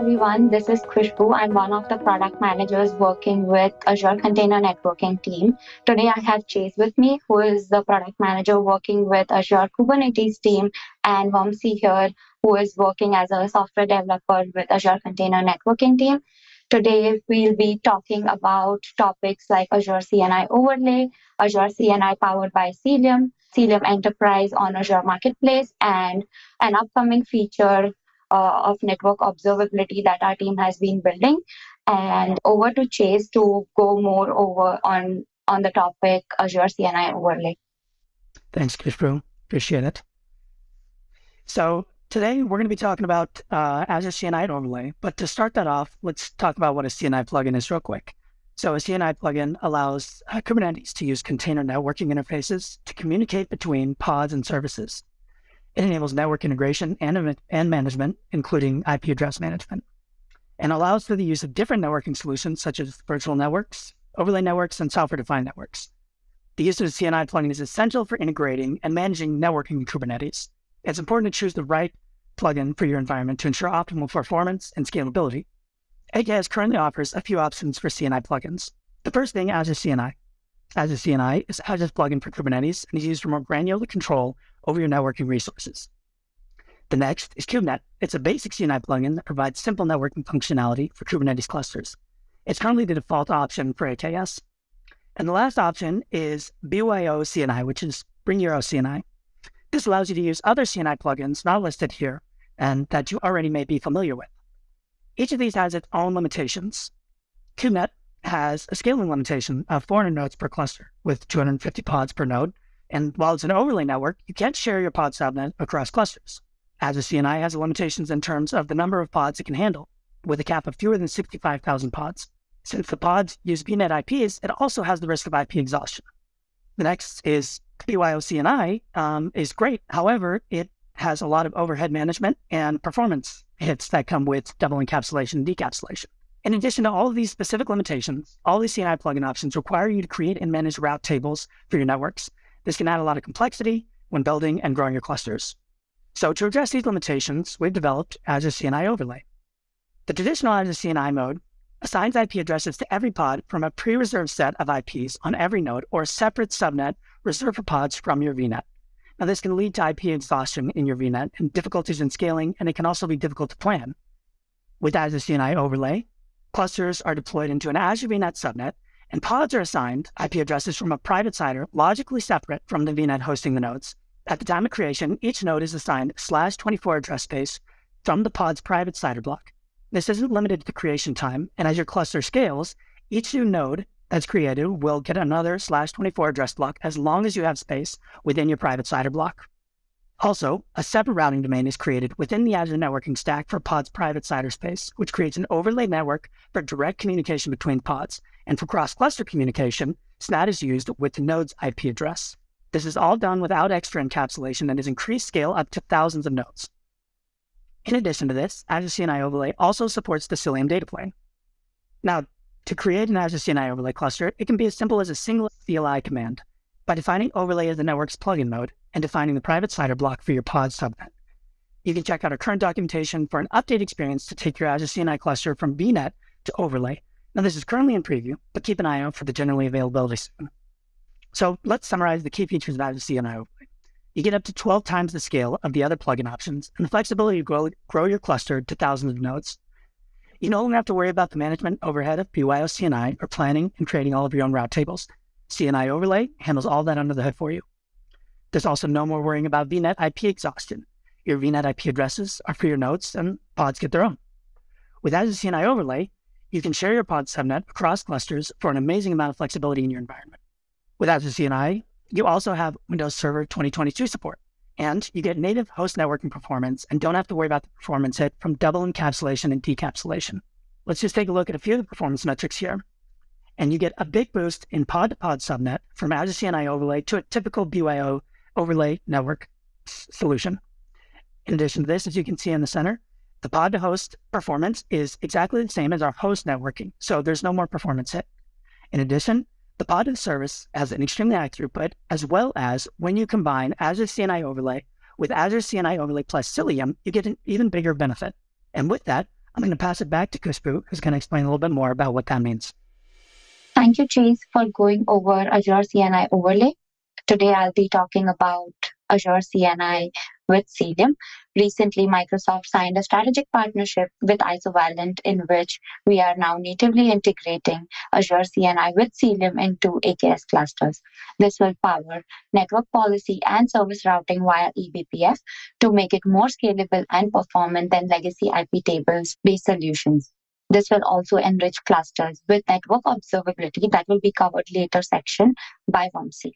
everyone. This is Khushbu. I'm one of the product managers working with Azure Container Networking team. Today I have Chase with me, who is the product manager working with Azure Kubernetes team, and Vamsi here, who is working as a software developer with Azure Container Networking team. Today we'll be talking about topics like Azure CNI overlay, Azure CNI powered by Cilium, Cilium Enterprise on Azure Marketplace, and an upcoming feature uh, of network observability that our team has been building. And over to Chase to go more over on on the topic Azure CNI overlay. Thanks, Khushbu. Appreciate it. So today we're going to be talking about uh, Azure CNI overlay. But to start that off, let's talk about what a CNI plugin is real quick. So a CNI plugin allows uh, Kubernetes to use container networking interfaces to communicate between pods and services. It enables network integration and, and management, including IP address management, and allows for the use of different networking solutions such as virtual networks, overlay networks, and software defined networks. The use of CNI plugin is essential for integrating and managing networking in Kubernetes. It's important to choose the right plugin for your environment to ensure optimal performance and scalability. AKS currently offers a few options for CNI plugins. The first thing, Azure CNI. Azure CNI is Azure's plugin for Kubernetes and is used for more granular control over your networking resources. The next is KubeNet. It's a basic CNI plugin that provides simple networking functionality for Kubernetes clusters. It's currently the default option for AKS. And the last option is BYO CNI, which is Bring Your Own CNI. This allows you to use other CNI plugins not listed here and that you already may be familiar with. Each of these has its own limitations. KubeNet has a scaling limitation of 400 nodes per cluster with 250 pods per node, and while it's an overlay network, you can't share your pod subnet across clusters. Azure CNI has limitations in terms of the number of pods it can handle, with a cap of fewer than 65,000 pods. Since the pods use VNet IPs, it also has the risk of IP exhaustion. The next is BYO CNI um, is great. However, it has a lot of overhead management and performance hits that come with double encapsulation and decapsulation. In addition to all of these specific limitations, all these CNI plugin options require you to create and manage route tables for your networks, this can add a lot of complexity when building and growing your clusters. So to address these limitations, we've developed Azure CNI Overlay. The traditional Azure CNI mode assigns IP addresses to every pod from a pre-reserved set of IPs on every node or a separate subnet reserved for pods from your VNet. Now, this can lead to IP exhaustion in your VNet and difficulties in scaling, and it can also be difficult to plan. With Azure CNI Overlay, clusters are deployed into an Azure VNet subnet and pods are assigned IP addresses from a private CIDR logically separate from the VNet hosting the nodes. At the time of creation, each node is assigned slash 24 address space from the pod's private CIDR block. This isn't limited to creation time, and as your cluster scales, each new node that's created will get another slash 24 address block as long as you have space within your private CIDR block. Also, a separate routing domain is created within the Azure networking stack for pod's private CIDR space, which creates an overlay network for direct communication between pods. And for cross-cluster communication, SNAT is used with the node's IP address. This is all done without extra encapsulation and has increased scale up to thousands of nodes. In addition to this, Azure CNI Overlay also supports the Cilium data plane. Now, to create an Azure CNI Overlay cluster, it can be as simple as a single CLI command. By defining overlay as the network's plugin mode, and defining the private CIDR block for your pod subnet. You can check out our current documentation for an update experience to take your Azure CNI cluster from VNet to overlay. Now, this is currently in preview, but keep an eye out for the generally availability soon. So let's summarize the key features of Azure CNI overlay. You get up to 12 times the scale of the other plugin options and the flexibility to grow, grow your cluster to thousands of nodes. You no longer have to worry about the management overhead of BYO CNI or planning and creating all of your own route tables. CNI Overlay handles all that under the hood for you. There's also no more worrying about VNet IP exhaustion. Your VNet IP addresses are for your nodes, and pods get their own. With Azure CNI Overlay, you can share your pod subnet across clusters for an amazing amount of flexibility in your environment. With Azure CNI, you also have Windows Server 2022 support, and you get native host networking performance and don't have to worry about the performance hit from double encapsulation and decapsulation. Let's just take a look at a few of the performance metrics here. And you get a big boost in pod to pod subnet from Azure CNI Overlay to a typical BYO overlay network solution. In addition to this, as you can see in the center, the pod to host performance is exactly the same as our host networking. So there's no more performance hit. In addition, the pod to service has an extremely high throughput, as well as when you combine Azure CNI overlay with Azure CNI overlay plus Cilium, you get an even bigger benefit. And with that, I'm going to pass it back to Khushbu, who's going to explain a little bit more about what that means. Thank you, Chase, for going over Azure CNI overlay. Today, I'll be talking about Azure CNI with Cilium. Recently, Microsoft signed a strategic partnership with Isovalent in which we are now natively integrating Azure CNI with Cilium into AKS clusters. This will power network policy and service routing via eBPF to make it more scalable and performant than legacy IP tables based solutions. This will also enrich clusters with network observability that will be covered later section by Vamsi.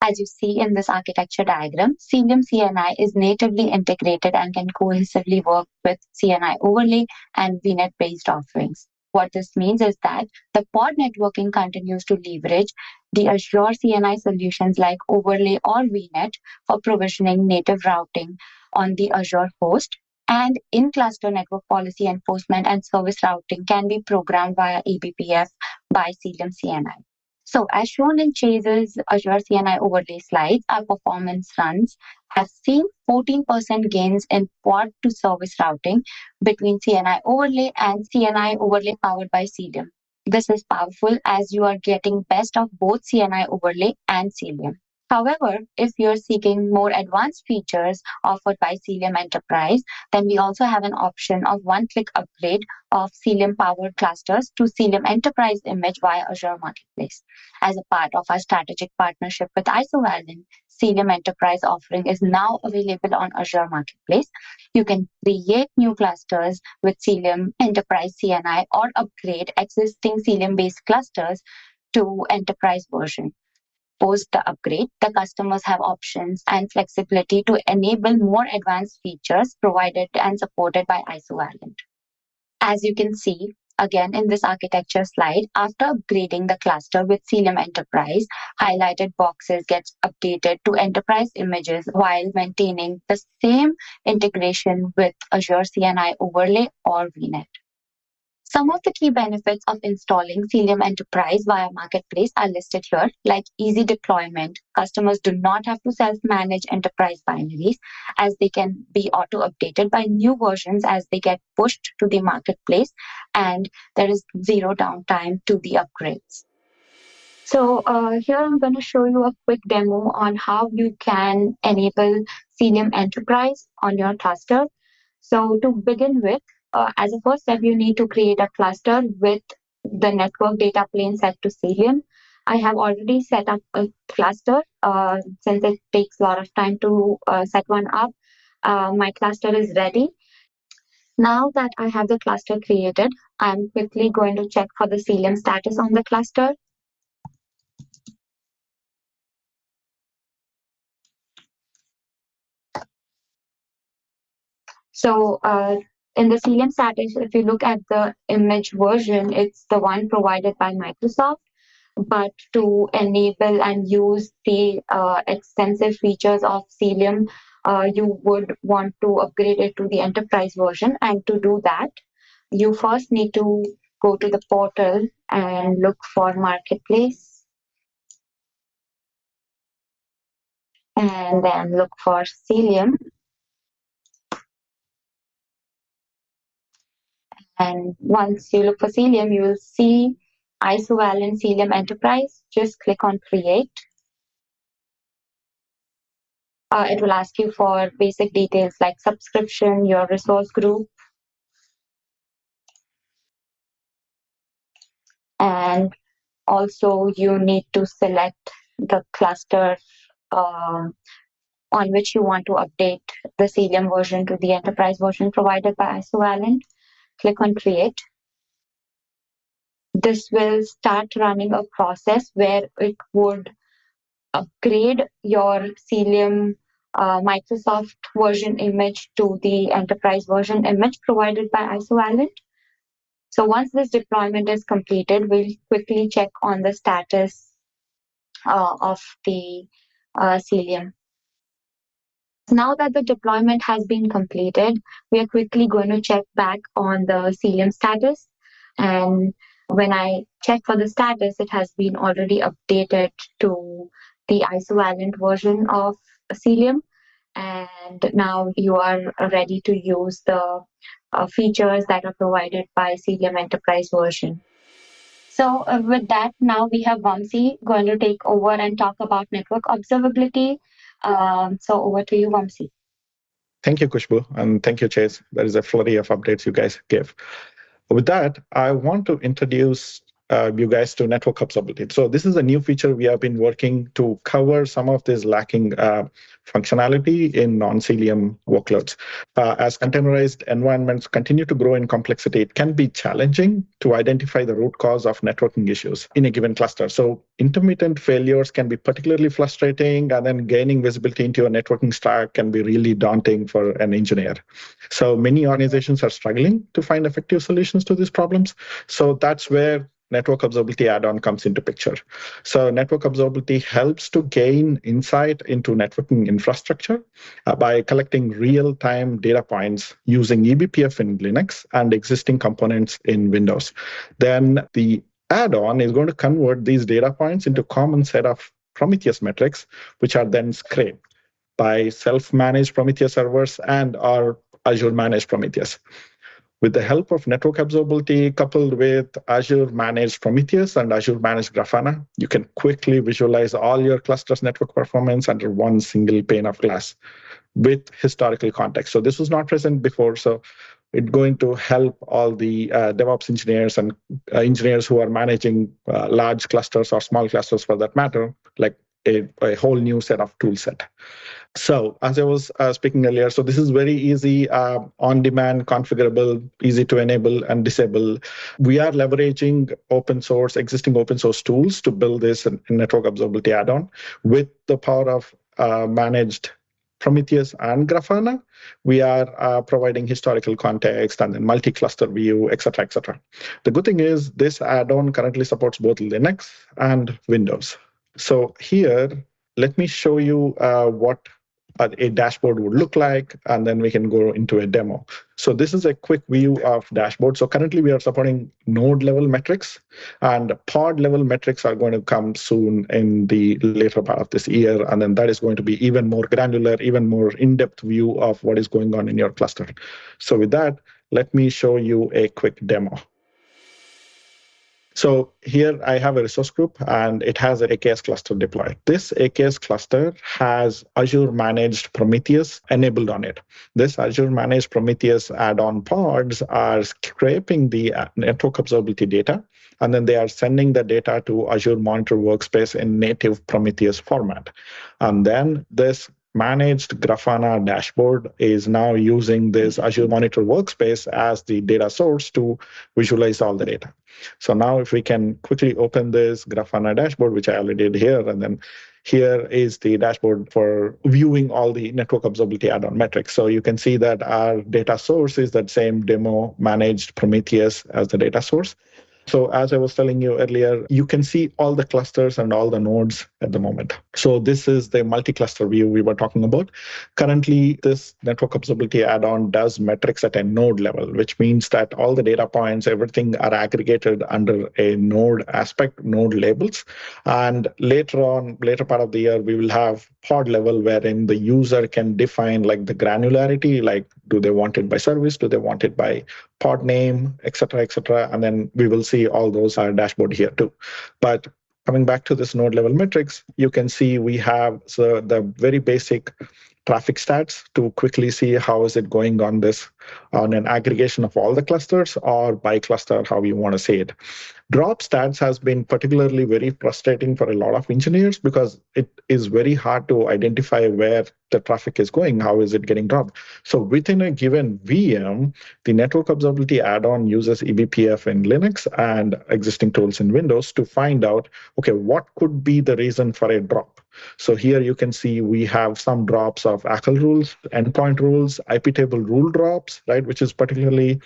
As you see in this architecture diagram, Cilium CNI is natively integrated and can cohesively work with CNI overlay and VNet based offerings. What this means is that the pod networking continues to leverage the Azure CNI solutions like overlay or VNet for provisioning native routing on the Azure host. And in cluster network policy enforcement and service routing can be programmed via eBPF by Cilium CNI. So as shown in Chase's Azure CNI overlay slides, our performance runs have seen 14% gains in pod to service routing between CNI overlay and CNI overlay powered by Cilium. This is powerful as you are getting best of both CNI overlay and Cilium. However, if you're seeking more advanced features offered by Cilium Enterprise, then we also have an option of one-click upgrade of Cilium powered clusters to Cilium Enterprise image via Azure Marketplace. As a part of our strategic partnership with Isovalent, Cilium Enterprise offering is now available on Azure Marketplace. You can create new clusters with Cilium Enterprise CNI or upgrade existing Cilium-based clusters to Enterprise version post the upgrade, the customers have options and flexibility to enable more advanced features provided and supported by Isovalent. As you can see, again in this architecture slide, after upgrading the cluster with Cilium Enterprise, highlighted boxes get updated to enterprise images while maintaining the same integration with Azure CNI overlay or VNet. Some of the key benefits of installing Cilium Enterprise via Marketplace are listed here, like easy deployment. Customers do not have to self-manage enterprise binaries as they can be auto-updated by new versions as they get pushed to the Marketplace and there is zero downtime to the upgrades. So uh, here I'm going to show you a quick demo on how you can enable Cilium Enterprise on your cluster. So to begin with, uh, as a first step, you need to create a cluster with the network data plane set to Cilium. I have already set up a cluster uh, since it takes a lot of time to uh, set one up. Uh, my cluster is ready. Now that I have the cluster created, I'm quickly going to check for the Cilium status on the cluster. So uh, in the Cilium status, if you look at the image version, it's the one provided by Microsoft. But to enable and use the uh, extensive features of Cilium, uh, you would want to upgrade it to the enterprise version. And to do that, you first need to go to the portal and look for Marketplace. And then look for Cilium. And once you look for Cilium, you will see Isovalent Cilium Enterprise. Just click on Create. Uh, it will ask you for basic details like subscription, your resource group, and also you need to select the cluster uh, on which you want to update the Cilium version to the enterprise version provided by Isovalent click on create. This will start running a process where it would upgrade your Cilium uh, Microsoft version image to the enterprise version image provided by Isovalent. So once this deployment is completed, we'll quickly check on the status uh, of the uh. Now that the deployment has been completed, we are quickly going to check back on the Cilium status. And when I check for the status, it has been already updated to the Isovalent version of Cilium. and now you are ready to use the uh, features that are provided by Cilium Enterprise version. So uh, with that, now we have Vamsi going to take over and talk about network observability. Um, so over to you, Vamsi. Thank you, Khushbu, and thank you, Chase. There is a flurry of updates you guys give. With that, I want to introduce uh, you guys to network observability. So this is a new feature we have been working to cover some of this lacking uh, functionality in non-Cilium workloads. Uh, as containerized environments continue to grow in complexity, it can be challenging to identify the root cause of networking issues in a given cluster. So intermittent failures can be particularly frustrating, and then gaining visibility into a networking stack can be really daunting for an engineer. So many organizations are struggling to find effective solutions to these problems. So that's where network observability add-on comes into picture. So network observability helps to gain insight into networking infrastructure uh, by collecting real-time data points using eBPF in Linux and existing components in Windows. Then the add-on is going to convert these data points into common set of Prometheus metrics, which are then scraped by self-managed Prometheus servers and our Azure managed Prometheus. With the help of network observability coupled with Azure Managed Prometheus and Azure Managed Grafana, you can quickly visualize all your cluster's network performance under one single pane of glass with historical context. So this was not present before. So it's going to help all the uh, DevOps engineers and uh, engineers who are managing uh, large clusters or small clusters for that matter, like a, a whole new set of tool set. So as I was uh, speaking earlier, so this is very easy, uh, on-demand, configurable, easy to enable and disable. We are leveraging open source, existing open source tools to build this network observability add-on with the power of uh, managed Prometheus and Grafana, we are uh, providing historical context and then multi-cluster view, etc., etc. The good thing is this add-on currently supports both Linux and Windows. So here, let me show you uh, what a dashboard would look like, and then we can go into a demo. So this is a quick view of dashboard. So currently we are supporting node level metrics and pod level metrics are going to come soon in the later part of this year. And then that is going to be even more granular, even more in-depth view of what is going on in your cluster. So with that, let me show you a quick demo. So here I have a resource group and it has an AKS cluster deployed. This AKS cluster has Azure Managed Prometheus enabled on it. This Azure Managed Prometheus add-on pods are scraping the uh, network observability data and then they are sending the data to Azure Monitor Workspace in native Prometheus format. And then this managed Grafana dashboard is now using this Azure Monitor Workspace as the data source to visualize all the data. So now if we can quickly open this Grafana dashboard, which I already did here, and then here is the dashboard for viewing all the network observability add-on metrics. So you can see that our data source is that same demo managed Prometheus as the data source. So as I was telling you earlier, you can see all the clusters and all the nodes at the moment. So this is the multi-cluster view we were talking about. Currently, this network observability add-on does metrics at a node level, which means that all the data points, everything are aggregated under a node aspect, node labels. And later on, later part of the year, we will have pod level wherein the user can define like the granularity, like do they want it by service, do they want it by pod name, etc., etc. And then we will see all those are dashboard here too. But coming back to this node level metrics, you can see we have so the very basic traffic stats to quickly see how is it going on this on an aggregation of all the clusters or by cluster, how you want to say it. Drop stats has been particularly very frustrating for a lot of engineers because it is very hard to identify where the traffic is going, how is it getting dropped. So within a given VM, the network observability add-on uses eBPF in Linux and existing tools in Windows to find out, okay, what could be the reason for a drop? So here you can see we have some drops of ACL rules, endpoint rules, IP table rule drops, right, which is particularly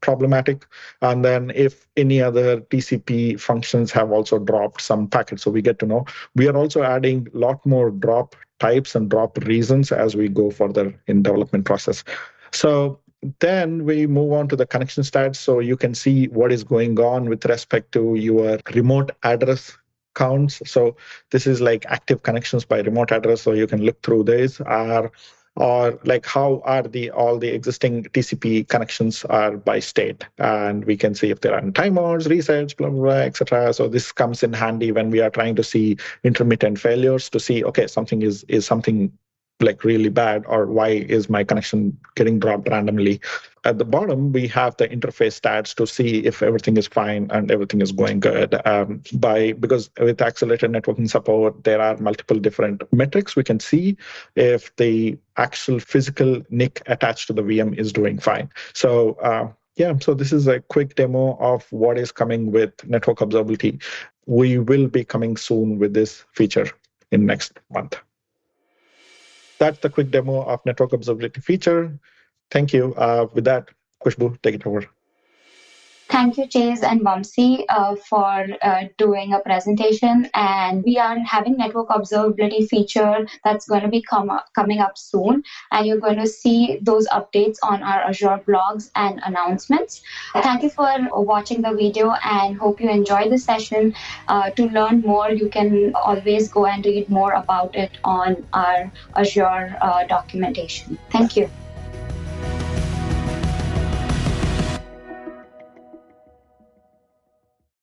problematic. And then if any other TCP functions have also dropped some packets, so we get to know. We are also adding a lot more drop types and drop reasons as we go further in development process. So then we move on to the connection stats. So you can see what is going on with respect to your remote address counts. So this is like active connections by remote address. So you can look through these. Our or like how are the all the existing TCP connections are by state, and we can see if there are timeouts, resets, blah blah blah, etc. So this comes in handy when we are trying to see intermittent failures to see okay something is is something like really bad or why is my connection getting dropped randomly? At the bottom we have the interface stats to see if everything is fine and everything is going good. Um, by because with accelerated networking support there are multiple different metrics. We can see if the actual physical nic attached to the vm is doing fine. So uh, yeah so this is a quick demo of what is coming with network observability. We will be coming soon with this feature in next month that's the quick demo of network observability feature. Thank you. Uh, with that, Khushbu, take it over. Thank you, Chase and Vamsi, uh, for uh, doing a presentation. And we are having network observability feature that's going to be come up, coming up soon. And you're going to see those updates on our Azure blogs and announcements. Thank you for watching the video and hope you enjoy the session. Uh, to learn more, you can always go and read more about it on our Azure uh, documentation. Thank you.